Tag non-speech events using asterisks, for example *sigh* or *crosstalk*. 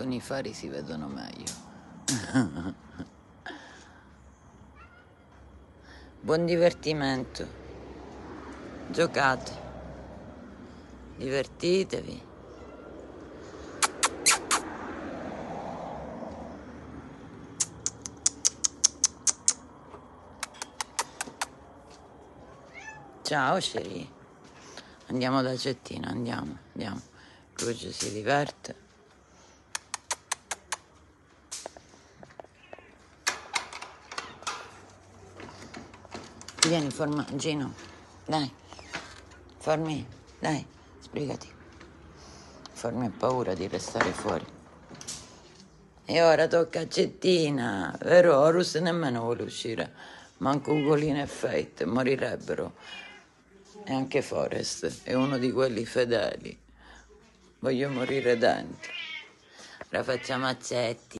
con i fari si vedono meglio. *laughs* Buon divertimento. Giocate. Divertitevi. Ciao Sherry. Andiamo da Cettina, andiamo, andiamo. Luigi si diverte. Vieni, formaggino. Dai. Formi, dai, sbrigati. Formi ha paura di restare fuori. E ora tocca a Cettina, vero? Horus nemmeno vuole uscire. Manco Ugolino e Fate morirebbero. E anche Forest è uno di quelli fedeli. Voglio morire dentro. Ora facciamo accetti.